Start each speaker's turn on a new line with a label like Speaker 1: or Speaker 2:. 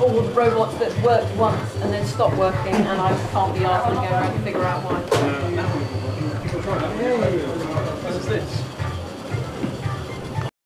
Speaker 1: all the robots that worked once and then stopped working, and I can't be asked to go around and figure out why.
Speaker 2: What is this.